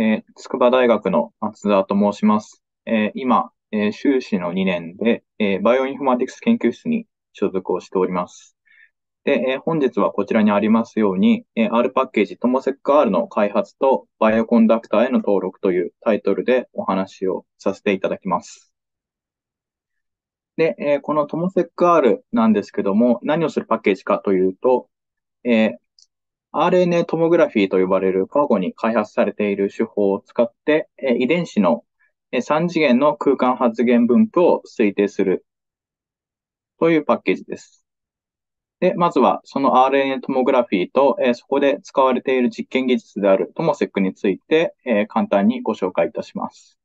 えー、筑波大学の松田と申します。えー、今、えー、修士の2年で、え、バイオインフォマティクス研究室に所属をしております。で、え、本日はこちらにありますように、え、R パッケージトモセック R の開発と Bioconductor への登録というタイトルでお話をさせていただきます。で、えー、このトモセック R なんですけども、何をするパッケージかというと、え、RNA トモグラフィーと呼ばれる過去に開発されている手法を使って、遺伝子の3次元の空間発現分布を推定するというパッケージです。で、まずはその RNA トモグラフィーと、そこで使われている実験技術であるトモセックについて、簡単にご紹介いたします。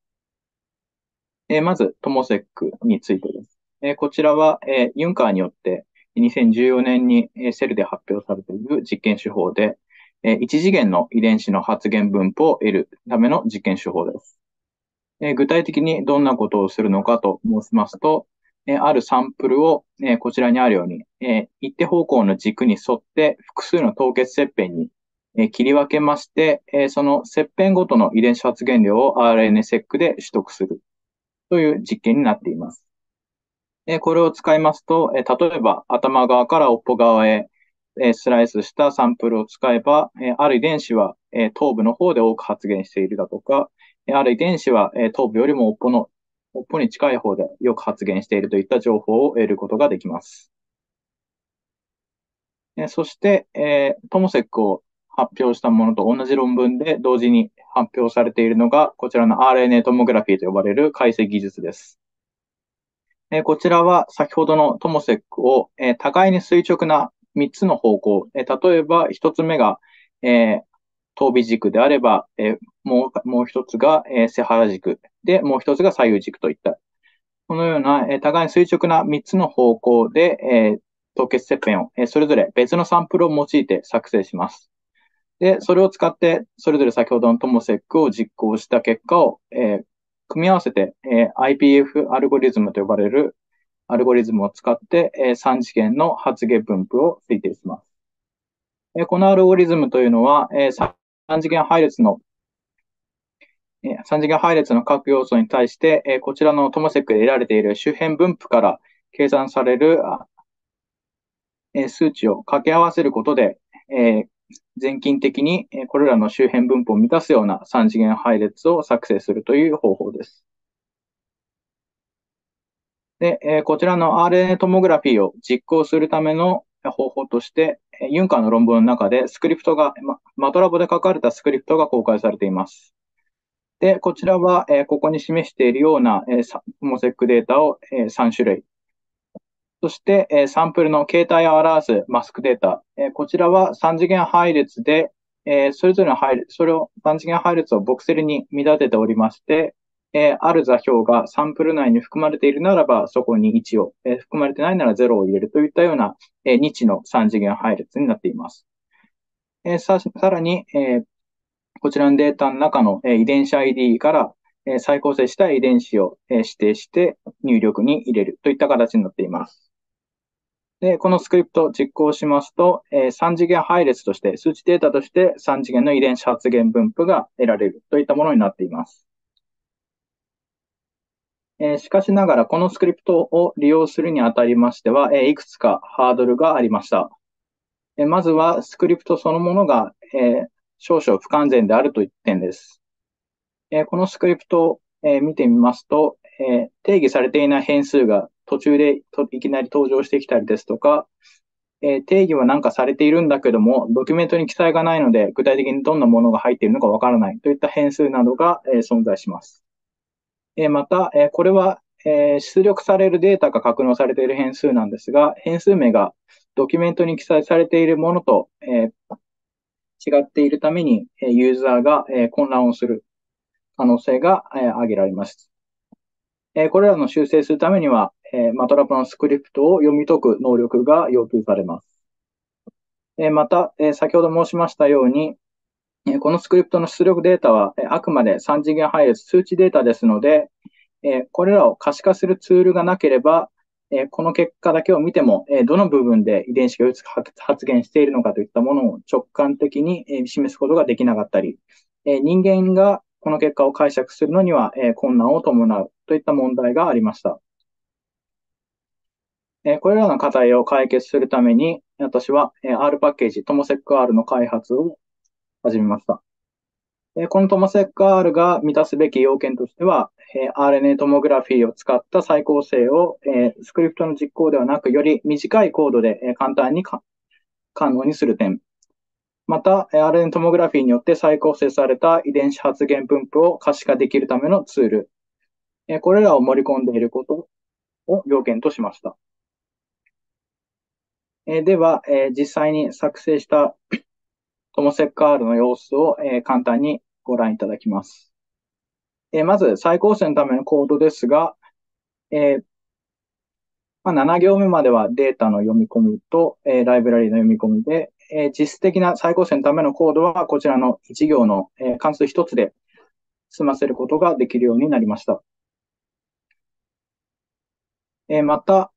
まず、トモセックについてです。こちらは、ユンカーによって2014年にセルで発表されている実験手法で、1次元の遺伝子の発現分布を得るための実験手法です。具体的にどんなことをするのかと申しますと、あるサンプルをこちらにあるように、一定方向の軸に沿って複数の凍結切片に切り分けまして、その切片ごとの遺伝子発現量を RNA-seq で取得するという実験になっています。えこれを使いますと、え例えば頭側から尾っぽ側へえスライスしたサンプルを使えば、えある遺伝子はえ頭部の方で多く発現しているだとか、えある遺伝子はえ頭部よりも尾っぽの、尾っぽに近い方でよく発現しているといった情報を得ることができます。えそして、えトモセックを発表したものと同じ論文で同時に発表されているのが、こちらの RNA トモグラフィーと呼ばれる解析技術です。えこちらは先ほどのトモセックを、え互いに垂直な3つの方向、え例えば1つ目が、え頭尾軸であれば、えもう、もう一つが、え背腹軸。で、もう一つが左右軸といった、このような、え互いに垂直な3つの方向で、え凍結切片を、えそれぞれ別のサンプルを用いて作成します。で、それを使って、それぞれ先ほどのトモセックを実行した結果を、え組み合わせて、えー、IPF アルゴリズムと呼ばれるアルゴリズムを使って、えー、3次元の発現分布を推定します。えー、このアルゴリズムというのは、えー、3次元配列のえー、3次元配列の各要素に対して、えー、こちらのトモセックで得られている周辺分布から計算される、えー、数値を掛け合わせることで、え全近的にこれらの周辺分布を満たすような3次元配列を作成するという方法です。で、こちらの RNA トモグラフィーを実行するための方法として、ユンカーの論文の中でスクリプトが、マトラボで書かれたスクリプトが公開されています。で、こちらは、ここに示しているような、トモセックデータを、3種類そして、えサンプルの形態を表すマスクデータ。えこちらは3次元配列で、えそれぞれの配列、それを3次元配列をボクセルに見立てておりまして、えある座標がサンプル内に含まれているならば、そこに1を、え含まれてないなら0を入れるといったような、え2値の3次元配列になっています。えささらに、えこちらのデータの中の、え遺伝子 ID から、え再構成した遺伝子を、え指定して入力に入れるといった形になっています。で、このスクリプトを実行しますと、えー、3次元配列として、数値データとして3次元の遺伝子発現分布が得られるといったものになっています。えー、しかしながら、このスクリプトを利用するにあたりましては、えー、いくつかハードルがありました。えまずは、スクリプトそのものが、え少々不完全であるという点です。えこのスクリプトを、え見てみますと、え定義されていない変数が途中でいきなり登場してきたりですとか、えー、定義は何かされているんだけども、ドキュメントに記載がないので、具体的にどんなものが入っているのかわからないといった変数などが、えー、存在します。えー、また、えこれは、え出力されるデータが格納されている変数なんですが、変数名がドキュメントに記載されているものと、え違っているために、えユーザーが、え混乱をする可能性が、え挙げられます。えこれらの修正するためには、えマトラプのスクリプトを読み解く能力が要求されます。えまた、え先ほど申しましたように、えこのスクリプトの出力データは、えあくまで3次元配列数値データですので、えこれらを可視化するツールがなければ、えこの結果だけを見ても、えどの部分で遺伝子が発現しているのかといったものを直感的に、え示すことができなかったり、え人間がこの結果を解釈するのには、え困難を伴うといった問題がありました。えこれらの課題を解決するために、私は、え R パッケージ、トモセック R の開発を始めました。えこのトモセック R が満たすべき要件としては、え RNA トモグラフィーを使った再構成を、えスクリプトの実行ではなく、より短いコードで、え簡単に可能にする点。また、RNA トモグラフィーによって再構成された遺伝子発現分布を可視化できるためのツール。これらを盛り込んでいることを要件としました。えー、では、えー、実際に作成した トモセック R の様子を、えー、簡単にご覧いただきます。えまず、再構成のためのコードですが、えまあ、7行目まではデータの読み込みと、えライブラリの読み込みで、え実質的な再構成のためのコードはこちらの1行の、え関数1つで済ませることができるようになりました。えまた、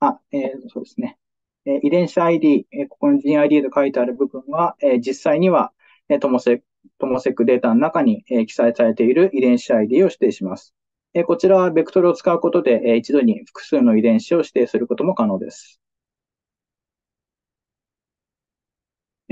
あ、えー、そうですね。えー、遺伝子 ID、えー、ここに GID と書いてある部分は、えー、実際には、えー、トモセトモセックデータの中に、えー、記載されている遺伝子 ID を指定します。えー、こちらはベクトルを使うことで、えー、一度に複数の遺伝子を指定することも可能です。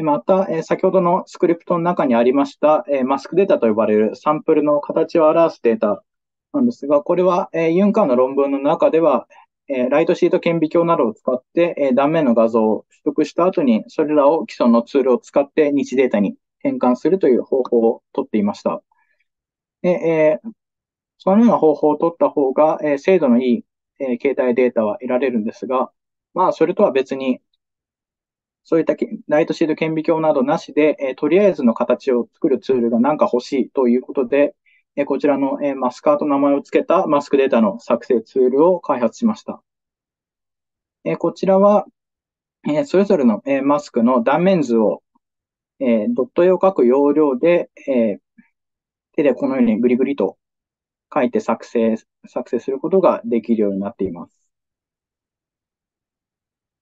また、え先ほどのスクリプトの中にありました、えマスクデータと呼ばれるサンプルの形を表すデータなんですが、これは、えユンカーの論文の中では、えー、ライトシート顕微鏡などを使って、えー、断面の画像を取得した後に、それらを既存のツールを使って日データに変換するという方法をとっていました。でえー、そのような方法を取った方が、えー、精度のいい、えー、携帯データは得られるんですが、まあ、それとは別に、そういったライトシート顕微鏡などなしで、えー、とりあえずの形を作るツールが何か欲しいということで、えこちらの、えマスカーと名前を付けたマスクデータの作成ツールを開発しました。えこちらは、えそれぞれの、えマスクの断面図を、えドット絵を描く要領で、え手でこのようにグリグリと書いて作成、作成することができるようになっています。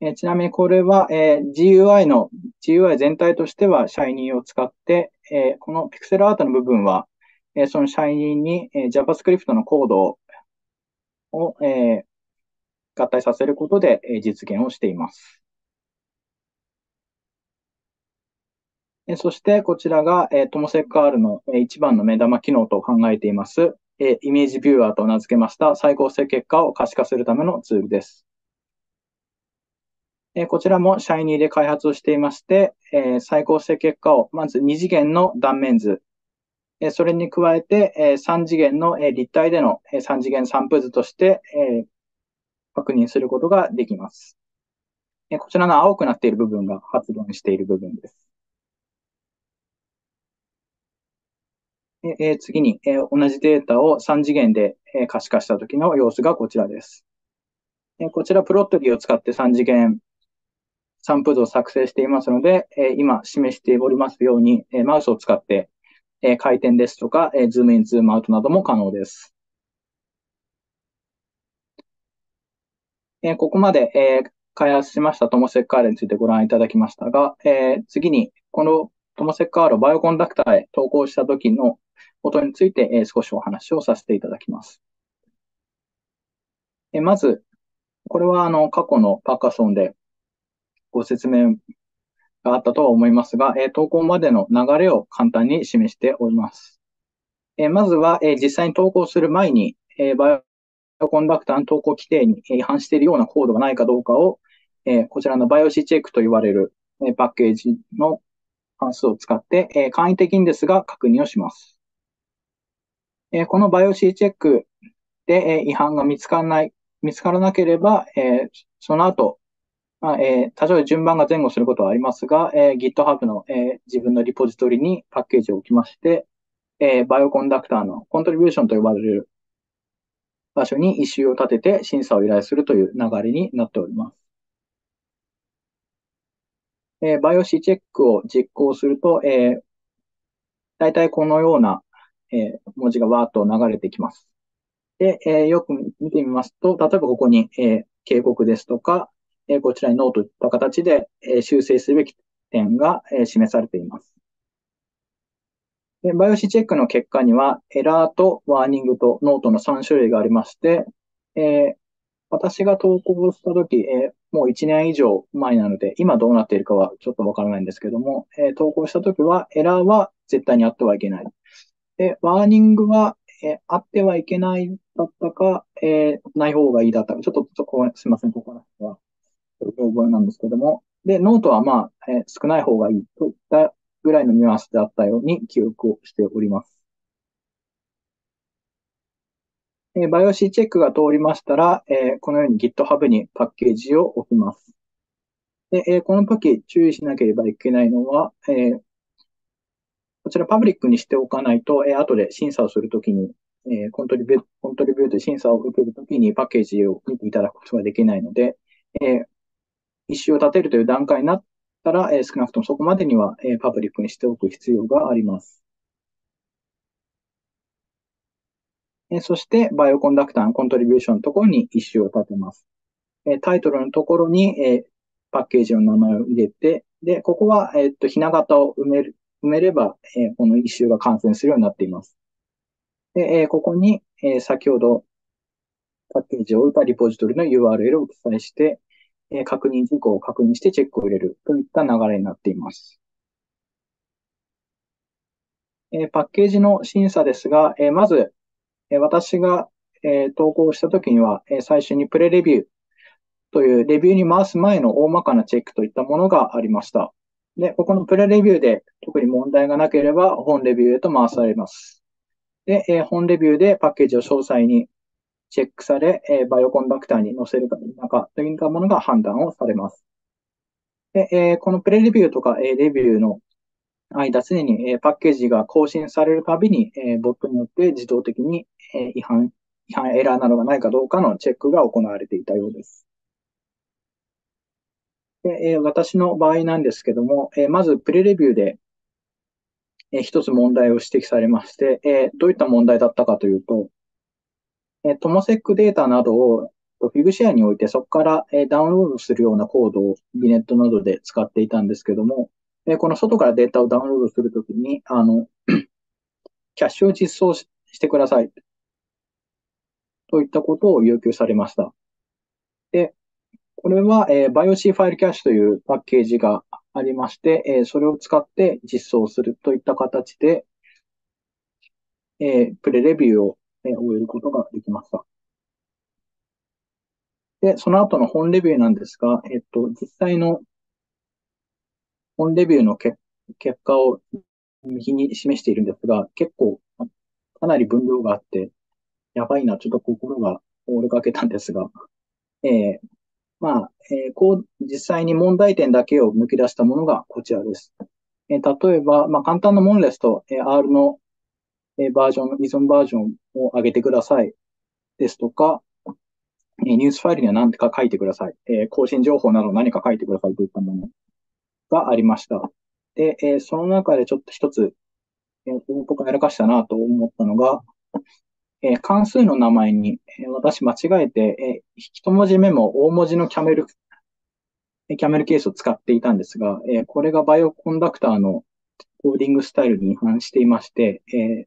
えちなみにこれは、え GUI の、GUI 全体としては Shiny を使って、えこのピクセルアートの部分はえその社員に、え JavaScript のコードを、え合体させることで、え実現をしています。えそして、こちらが、えトモセック R の、え一番の目玉機能と考えています、えイメージビューアーと名付けました再構成結果を可視化するためのツールです。えこちらも Shiny で開発をしていまして、え再構成結果をまず2次元の断面図、それに加えて、3次元の立体での3次元散布図として確認することができます。こちらの青くなっている部分が発動している部分です。次に、同じデータを3次元で可視化した時の様子がこちらです。こちらプロットリーを使って3次元散布図を作成していますので、今示しておりますように、マウスを使ってえ回転ですとか、えズームイン、ズームアウトなども可能です。えここまで、え開発しましたトモセック R についてご覧いただきましたが、え次に、このトモセック R を Bioconductor へ投稿した時のことについて、え少しお話をさせていただきます。えまず、これはあの過去のパーカソンでご説明があったとは思いますが、え投稿までの流れを簡単に示しております。えまずは、え実際に投稿する前に、えバイオコンダクターの投稿規定に違反しているようなコードがないかどうかを、えこちらのバイオシチェックと言われる、えパッケージの関数を使って、え簡易的にですが確認をします。えこのバイオシチェックで、え違反が見つからない、見つからなければ、えその後、まあえー、多少順番が前後することはありますが、えー、GitHub の、えー、自分のリポジトリにパッケージを置きまして、えー、バイオコンダクターのコントリビューションと呼ばれる場所にイシューを立てて審査を依頼するという流れになっております。えー、バイオシチェックを実行すると、えー、大体このような、えー、文字がわーっと流れてきます。で、えー、よく見てみますと、例えばここに、えー、警告ですとか、こちらにノートといった形で、修正すべき点が、示されています。 BiocCheck の結果には、エラーとワーニングとノートの3種類がありまして、えー、私が投稿したとき、えー、もう1年以上前なので、今どうなっているかはちょっとわからないんですけども、えー、投稿したときは、エラーは絶対にあってはいけない。で、ワーニングは、え、あってはいけないだったか、え、ない方がいいだったか、ちょっと、そこすいません、ここら辺は、うろ覚えなんですけども、で、ノートはまあ、えー、少ない方がいいといったぐらいのニュアンスであったように記憶をしております。え BiocCheck が通りましたら、えこのように GitHub にパッケージを置きます。でえこの時注意しなければいけないのは、えこちらパブリックにしておかないと、え後で審査をするときに、えコントリビュー、コントリビュート審査を受けるときにパッケージを見ていただくことができないので、え一周を立てるという段階になったら、え少なくともそこまでには、えパブリックにしておく必要があります。えそして、バイオコンダクターのコントリビューションのところに一周を立てます。えタイトルのところに、えパッケージの名前を入れて、で、ここは、えっと、ひな形を埋める、埋めれば、えこの一周が完成するようになっています。で、えここに、え先ほどパッケージを置いたリポジトリの URL を記載して、え確認事項を確認してチェックを入れるといった流れになっています。えパッケージの審査ですが、えまず、え私が、え投稿したときには、え最初にプレレビューというレビューに回す前の大まかなチェックといったものがありました。で、ここのプレレビューで特に問題がなければ本レビューへと回されます。で、え本レビューでパッケージを詳細にチェックされ、えバイオコンダクターに載せるか否かといったものが判断をされます。で、えこのプレレビューとか、えレビューの間、常に、えパッケージが更新されるたびに、えボットによって自動的に、え違反、違反エラーなどがないかどうかのチェックが行われていたようです。でえ私の場合なんですけども、えまずプレレビューで、え一つ問題を指摘されまして、えどういった問題だったかというと、えトモセックデータなどをフィグシェアにおいてそこからダウンロードするようなコードをビネットなどで使っていたんですけども、この外からデータをダウンロードするときに、あの、キャッシュを実装してください。といったことを要求されました。で、これは、えー、BioC ファイルキャッシュというパッケージがありまして、えー、それを使って実装するといった形で、えー、プレレビューを、えー、終えることができました。で、その後の本レビューなんですが、えっと、実際の本レビューの結果を右に示しているんですが、結構、かなり分量があって、やばいな、ちょっと心が折れかけたんですが、えー、まあ、えー、こう、実際に問題点だけを抜き出したものがこちらです。えー、例えば、まあ、簡単なものですと、え、R の、え、バージョン、依存バージョンを上げてください。ですとか、え、ニュースファイルには何か書いてください。え、更新情報など何か書いてくださいといったものがありました。で、え、その中でちょっと一つ、えー、僕がやらかしたなと思ったのが、え、関数の名前に、え、私間違えて、えー、一文字目も大文字のキャメル、キャメルケースを使っていたんですが、え、これがバイオコンダクターのコーディングスタイルに違反していまして、え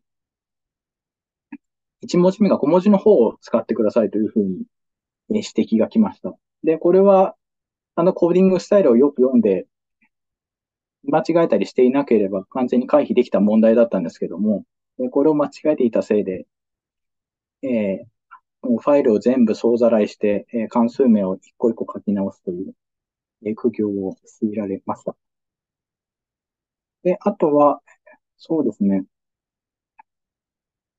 ー、一文字目が小文字の方を使ってくださいというふうに、指摘が来ました。で、これは、あのコーディングスタイルをよく読んで、間違えたりしていなければ完全に回避できた問題だったんですけども、これを間違えていたせいで、えー、ファイルを全部総ざらいして、えー、関数名を一個一個書き直すという、えー、苦行を強いられました。で、あとは、そうですね。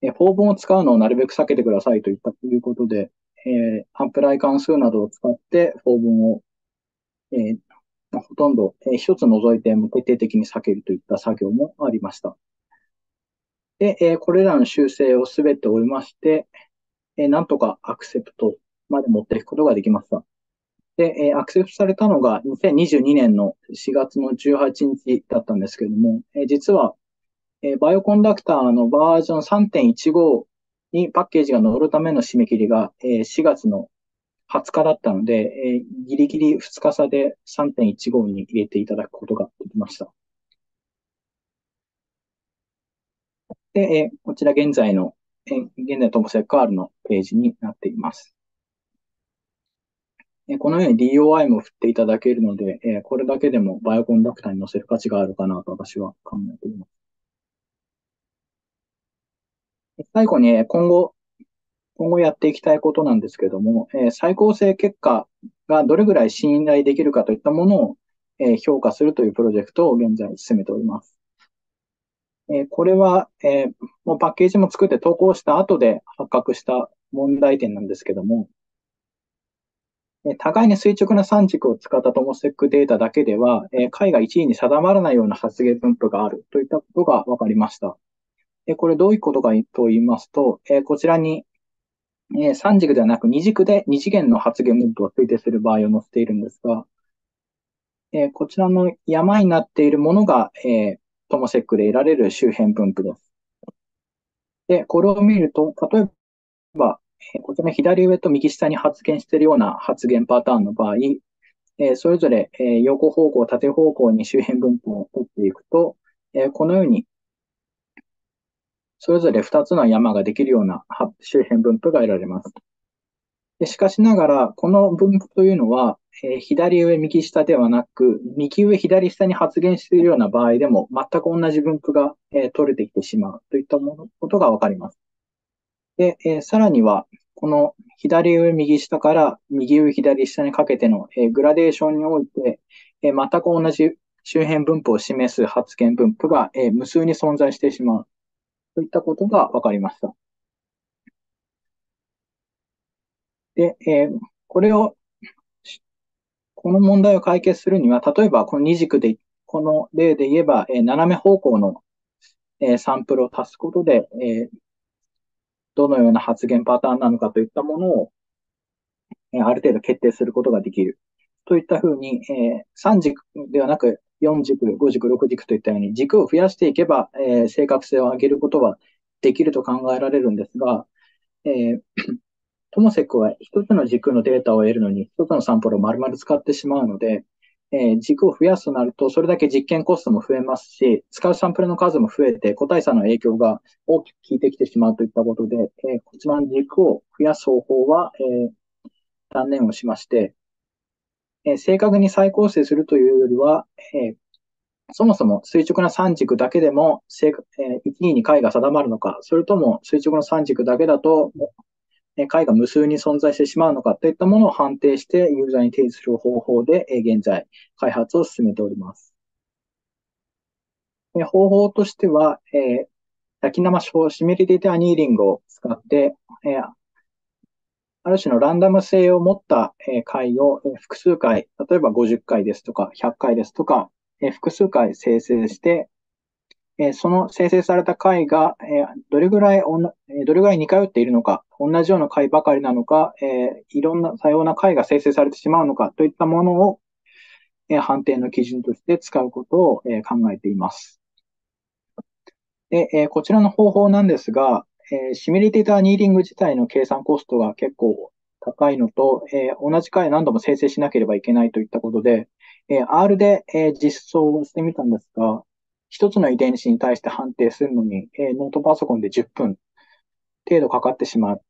えー、フォー文を使うのをなるべく避けてくださいといったということで、えー、 apply 関数などを使ってフォー文を、えー、ほとんど、えー、一つ除いても徹底的に避けるといった作業もありました。で、えー、これらの修正をすべて終えまして、えー、なんとか accept まで持っていくことができました。で、えー、 accept されたのが2022年の4月の18日だったんですけれども、えー、実は、えー、バイオコンダクターのバージョン3.15にパッケージが乗るための締め切りが、えー、4月の20日だったので、えー、ギリギリ2日差で3.15に入れていただくことができました。で、えこちら現在の、え現在トモセック R のページになっています。えこのように DOI も振っていただけるので、えこれだけでもバイオコンダクターに載せる価値があるかなと私は考えています。最後に今後、今後やっていきたいことなんですけども、え最高性結果がどれぐらい信頼できるかといったものを、え評価するというプロジェクトを現在進めております。えこれは、えもうパッケージも作って投稿した後で発覚した問題点なんですけども、互いに垂直な三軸を使ったトモセックデータだけでは、解が1位に定まらないような発言分布があるといったことが分かりました。でこれどういうことかと言いますとえ、こちらにえ3軸ではなく2軸で2次元の発言分布を推定する場合を載せているんですが、えこちらの山になっているものがトモセックで得られる周辺分布です。で、これを見ると、例えばえ、こちらの左上と右下に発言しているような発言パターンの場合え、それぞれえ横方向、縦方向に周辺分布を取っていくとえ、このように、それぞれ2つの山ができるような周辺分布が得られます。でしかしながら、この分布というのは、えー、左上、右下ではなく、右上、左下に発言しているような場合でも、全く同じ分布が、えー、取れてきてしまうといったものことがわかります。で、えー、さらには、この左上、右下から右上、左下にかけての、え、グラデーションにおいて、え、全く同じ周辺分布を示す発言分布が、え、無数に存在してしまうといったことが分かりました。で、えー、これを、この問題を解決するには、例えばこの二軸で、この例で言えば、えー、斜め方向の、えー、サンプルを足すことで、えー、どのような発言パターンなのかといったものを、えー、ある程度決定することができる。といったふうに、えー、3軸ではなく4軸、5軸、6軸といったように軸を増やしていけば、えー、正確性を上げることはできると考えられるんですが、えー、トモセックは一つの軸のデータを得るのに一つのサンプルを丸々使ってしまうので、えー、軸を増やすとなると、それだけ実験コストも増えますし、使うサンプルの数も増えて、個体差の影響が大きく効いてきてしまうといったことで、えー、こちらの軸を増やす方法は、えー、断念をしまして、えー、正確に再構成するというよりは、えー、そもそも垂直な三軸だけでも、えー、1、2に解が定まるのか、それとも垂直の三軸だけだと、解が無数に存在してしまうのかといったものを判定してユーザーに提示する方法で、現在開発を進めております。方法としては、え焼き生小シミュリティアニーリングを使って、えある種のランダム性を持った回を複数回、例えば50回ですとか100回ですとか、複数回生成して、その生成された回が、どれぐらい、どれぐらい似通っているのか、同じような回ばかりなのか、いろんな多様な回が生成されてしまうのかといったものを、判定の基準として使うことを、考えています。で、こちらの方法なんですが、えシミュレティターニーリング自体の計算コストが結構高いのと、え同じ回何度も生成しなければいけないといったことで、え R で、え実装してみたんですが、一つの遺伝子に対して判定するのに、えー、ノートパソコンで10分程度かかってしまって、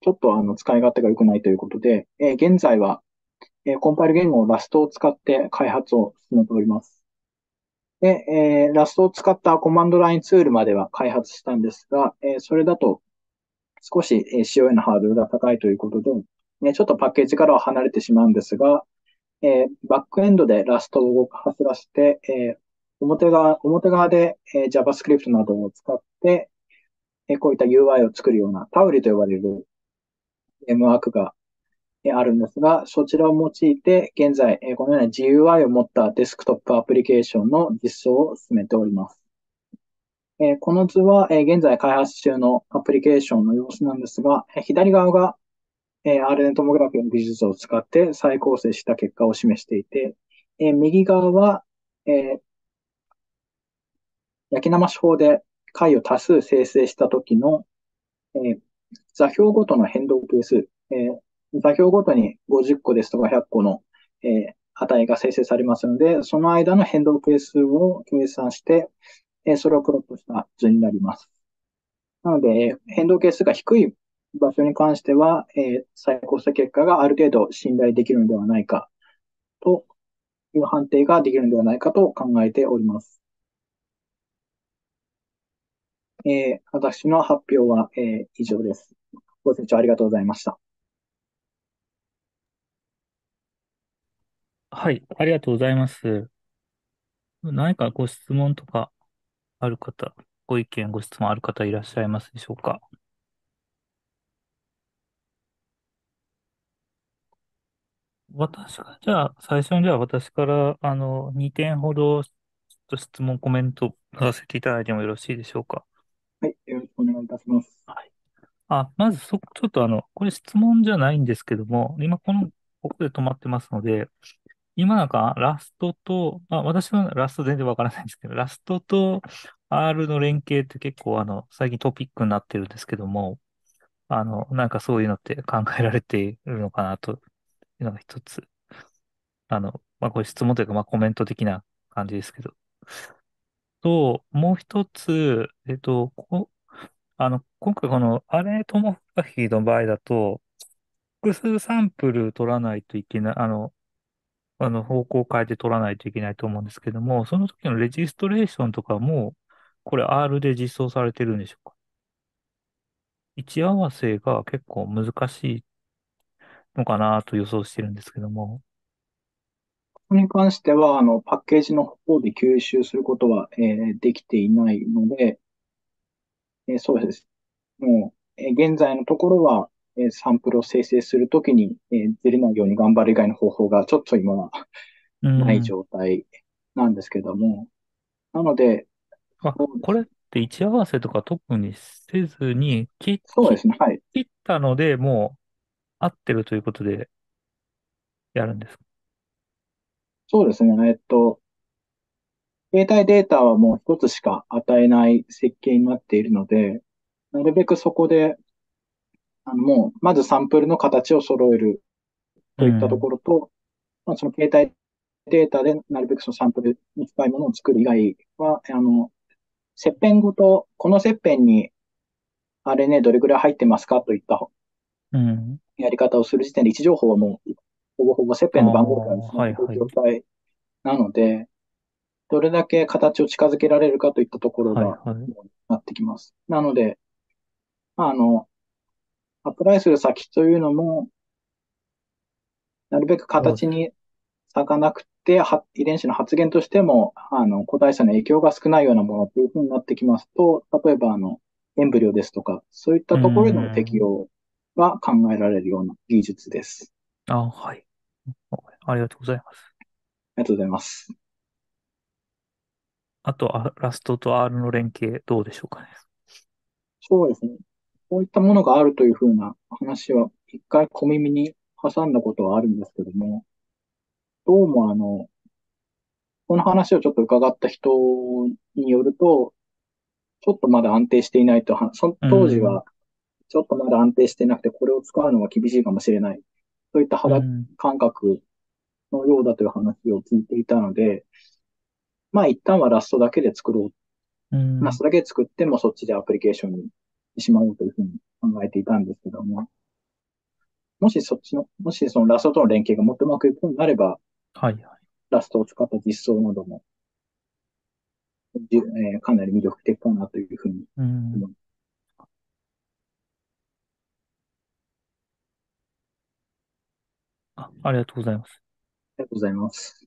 ちょっとあの使い勝手が良くないということで、えー、現在は、えー、コンパイル言語ラストを使って開発を進めております。で、えー、ラストを使ったコマンドラインツールまでは開発したんですが、えー、それだと少し、えー、使用へのハードルが高いということで、ね、ちょっとパッケージからは離れてしまうんですが、えー、バックエンドでラストを動かせらせて、えー、表側、表側で、えー、JavaScript などを使って、えー、こういった UI を作るようなタウリと呼ばれる M ワークが、あるんですが、そちらを用いて、現在、このような GUI を持ったデスクトップアプリケーションの実装を進めております。この図は、現在開発中のアプリケーションの様子なんですが、左側が、RN トモグラフィーの技術を使って再構成した結果を示していて、右側は、焼き生手法で解を多数生成したときの、座標ごとの変動係数、座標ごとに50個ですとか100個の、えー、値が生成されますので、その間の変動係数を計算して、えー、それをプロットした図になります。なので、変動係数が低い場所に関しては、えー、最高査結果がある程度信頼できるのではないかという判定ができるのではないかと考えております。えー、私の発表は、えー、以上です。ご清聴ありがとうございました。はい、ありがとうございます。何かご質問とかある方、ご意見、ご質問ある方いらっしゃいますでしょうか？私が、じゃあ、最初にじゃあ私から、あの、2点ほど、ちょっと質問、コメントさせていただいてもよろしいでしょうか？はい、よろしくお願いいたします。はい。あ、まずそ、ちょっとあの、これ質問じゃないんですけども、今この、ここで止まってますので、今なんかラストと、あ私はラスト全然わからないんですけど、ラストと R の連携って結構あの、最近トピックになってるんですけども、あの、なんかそういうのって考えられているのかなというのが一つ。あの、まあこれ質問というかまあコメント的な感じですけど。と、もう一つ、えっと、こあの、今回このアレトモグラフィーの場合だと、複数サンプル取らないといけない、あの、あの、方向を変えて取らないといけないと思うんですけども、その時のレジストレーションとかも、これ R で実装されてるんでしょうか？位置合わせが結構難しいのかなと予想してるんですけども。ここに関しては、あの、パッケージの方で吸収することは、えー、できていないので、えー、そうです。もう、えー、現在のところは、えー、サンプルを生成するときに、えー、ずれないように頑張る以外の方法がちょっと今はない状態なんですけども。なので、あ、これって位置合わせとか特にせずに、切そうですね、はい。切ったので、もう合ってるということでやるんですか？そうですね、えっと、携帯データはもう一つしか与えない設計になっているので、なるべくそこで、あの、もう、まずサンプルの形を揃える。といったところと、まあ、その携帯データでなるべくそのサンプルに近いものを作る以外は、あの、切片ごと、この切片に RNA どれぐらい入ってますかといったやり方をする時点で位置情報はもう、ほぼほぼ切片の番号からその状態なので、どれだけ形を近づけられるかといったところが、なってきます。なので、あの、アプライする先というのも、なるべく形に差がなくて、遺伝子の発現としても、あの、個体差の影響が少ないようなものというふうになってきますと、例えば、あの、エンブリオですとか、そういったところでの適用が考えられるような技術です。あ、はい。ありがとうございます。ありがとうございます。あと、あラストと R の連携どうでしょうかね。そうですね。こういったものがあるというふうな話は、一回小耳に挟んだことはあるんですけども、どうもあの、この話をちょっと伺った人によると、ちょっとまだ安定していないと、その当時は、ちょっとまだ安定してなくて、これを使うのは厳しいかもしれない。そういった肌感覚のようだという話を聞いていたので、まあ一旦はラストだけで作ろう。ラストだけ作ってもそっちでアプリケーションにしてしまおうというふうに考えていたんですけども、もしそっちの、もしそのラストとの連携がもっとうまくいくようになれば、はいはい。ラストを使った実装なども、えー、かなり魅力的かなというふうに思います。あありがとうございます。ありがとうございます。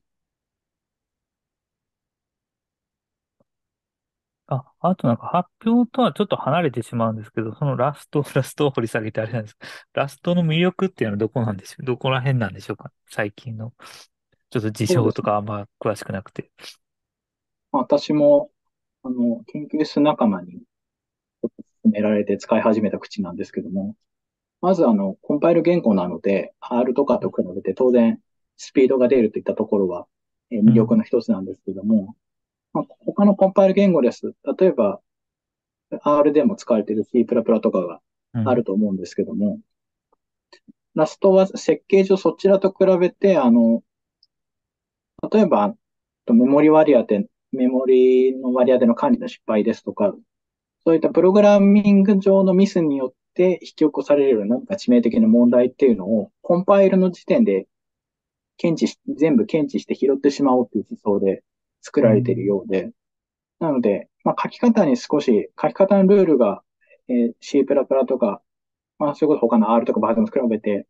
あ、あとなんか発表とはちょっと離れてしまうんですけど、そのラスト、ラストを掘り下げてあれなんです。ラストの魅力っていうのはどこなんでしょう？どこら辺なんでしょうか？最近の。ちょっと事情とかあんま詳しくなくて。私も、あの、研究室仲間に勧められて使い始めた口なんですけども、まずあの、コンパイル言語なので、R とかと比べて当然スピードが出るといったところは、え魅力の一つなんですけども、まあ、他のコンパイル言語です。例えば、R でも使われている C++ とかがあると思うんですけども、うん、ラストは設計上そちらと比べて、あの、例えば、メモリ割り当て、メモリの割り当ての管理の失敗ですとか、そういったプログラミング上のミスによって引き起こされる何か致命的な問題っていうのを、コンパイルの時点で検知し、全部検知して拾ってしまおうという思想で作られているようで、なので、まあ、書き方に少し、書き方のルールが、えー、C++ とか、まあ、そういうこと他の R とか Python と比べて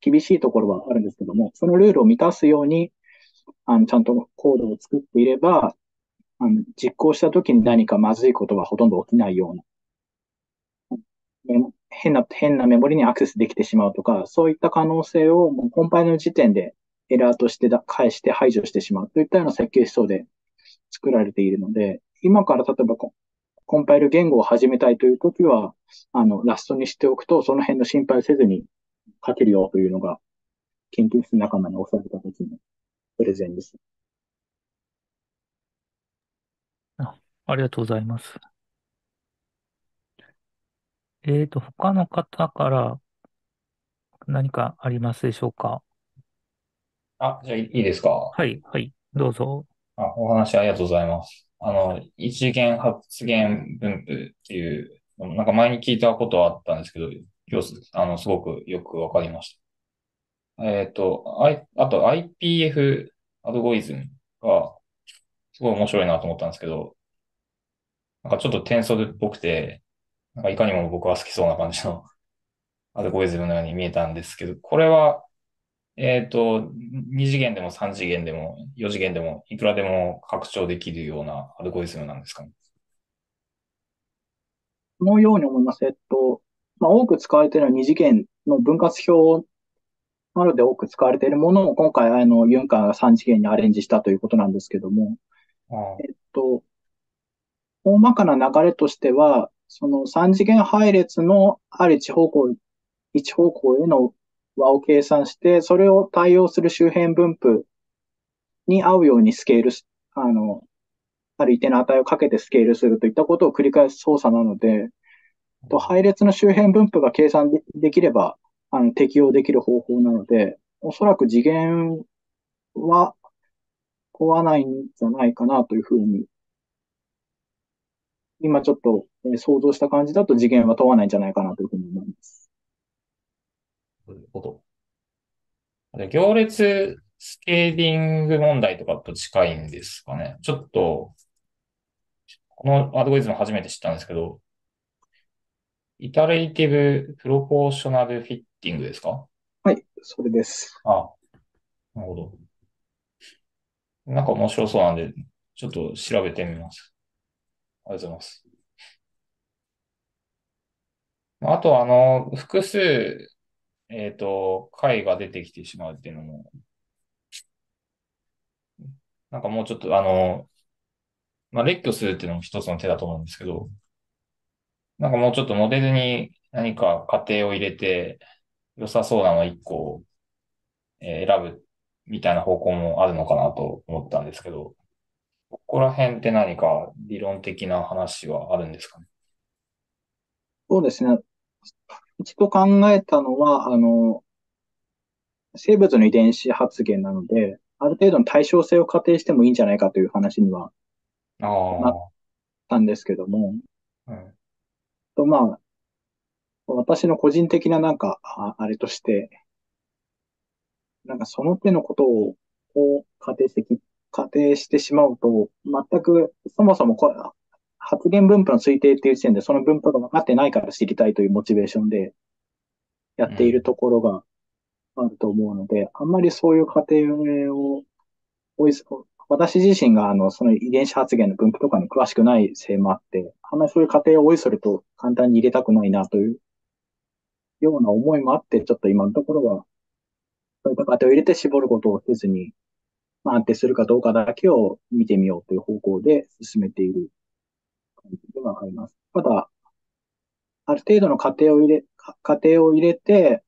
厳しいところはあるんですけども、そのルールを満たすように、あの、ちゃんとコードを作っていれば、あの、実行した時に何かまずいことはほとんど起きないような、変な、変なメモリにアクセスできてしまうとか、そういった可能性をもうコンパイルの時点でエラーとして返して排除してしまうといったような設計思想で作られているので、今から例えばコンパイル言語を始めたいというときは、あの、ラストにしておくと、その辺の心配せずに書けるよというのが、研究室仲間に押された時のプレゼンです。あありがとうございます。えっと、他の方から何かありますでしょうか？あ、じゃあいいですか？はい、はい、どうぞ。あ、お話ありがとうございます。あの、一次元発言分布っていう、なんか前に聞いたことはあったんですけど、今日、あの、すごくよくわかりました。えっと、I、あと IPF アルゴリズムが、すごい面白いなと思ったんですけど、なんかちょっとテンソルっぽくて、なんかいかにも僕は好きそうな感じのアルゴリズムのように見えたんですけど、これは、えっと、2次元でも3次元でも4次元でもいくらでも拡張できるようなアルゴリズムなんですかね？このように思います。えっと、まあ、多く使われているのは2次元の分割表などで多く使われているものを今回、あの、ユンカーが3次元にアレンジしたということなんですけども、えっと、大まかな流れとしては、その3次元配列のある一方向、一方向への和を計算して、それを対応する周辺分布に合うようにスケール、あの、ある一定の値をかけてスケールするといったことを繰り返す操作なので、と配列の周辺分布が計算できれば、あの、適用できる方法なので、おそらく次元は問わないんじゃないかなというふうに、今ちょっと想像した感じだと次元は問わないんじゃないかなというふうに。ほど。行列スケーリング問題とかと近いんですかね。ちょっと、このアルゴリズム初めて知ったんですけど、イタレイティブプロポーショナルフィッティングですか？はい、それです。あ、なるほど。なんか面白そうなんで、ちょっと調べてみます。ありがとうございます。あと、あの、複数、えっと、解が出てきてしまうっていうのも、なんかもうちょっと、あの、まあ、列挙するっていうのも一つの手だと思うんですけど、なんかもうちょっとモデルに何か過程を入れて良さそうなの一個、えー、選ぶみたいな方向もあるのかなと思ったんですけど、ここら辺って何か理論的な話はあるんですかね？そうですね。一度考えたのは、あの、生物の遺伝子発現なので、ある程度の対称性を仮定してもいいんじゃないかという話にはなったんですけども、うん、とまあ、私の個人的ななんか、あれとして、なんかその手のことを、を仮定して、仮定してしまうと、全く、そもそもこ発言分布の推定っていう時点でその分布が分かってないから知りたいというモチベーションでやっているところがあると思うので、あんまりそういう過程を、私自身があの、その遺伝子発現の分布とかに詳しくないせいもあって、あんまりそういう過程をおいそれと簡単に入れたくないなというような思いもあって、ちょっと今のところは、そういった過程を入れて絞ることをせずに、まあ、安定するかどうかだけを見てみようという方向で進めているではあります。ただ、ある程度の過程を入れ、過程を入れて、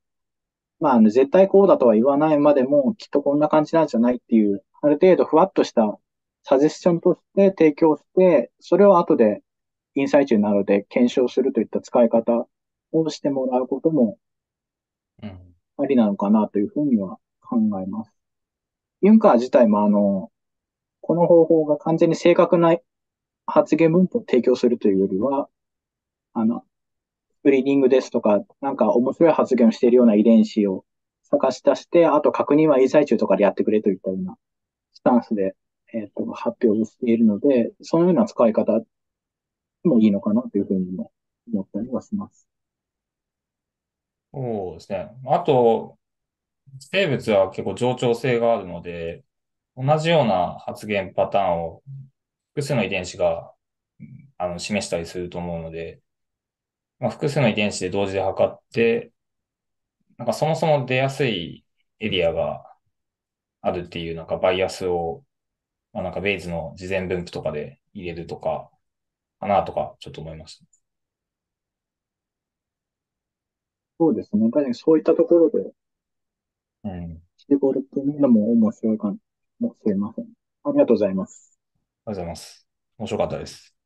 まあ、あの、絶対こうだとは言わないまでも、きっとこんな感じなんじゃないっていう、ある程度ふわっとしたサジェスションとして提供して、それを後でインサイチュなどで検証するといった使い方をしてもらうことも、ありなのかなというふうには考えます。ユンカー自体もあの、この方法が完全に正確な発言文法を提供するというよりは、あの、スクリーニングですとか、なんか面白い発言をしているような遺伝子を探し出して、あと確認は A 細虫とかでやってくれといったようなスタンスで、えっ、ー、と、発表をしているので、そのような使い方もいいのかなというふうにも思ったりはします。そうですね。あと、生物は結構冗長性があるので、同じような発言パターンを複数の遺伝子があの示したりすると思うので、まあ、複数の遺伝子で同時で測って、なんかそもそも出やすいエリアがあるっていうなんかバイアスを、まあ、なんかベイズの事前分布とかで入れるとか、かなとかちょっと思いました。そうですね。確かにそういったところで、うん。絞るっていうのも面白いかもしれません。ありがとうございます。ありがとうございます。面白かったです。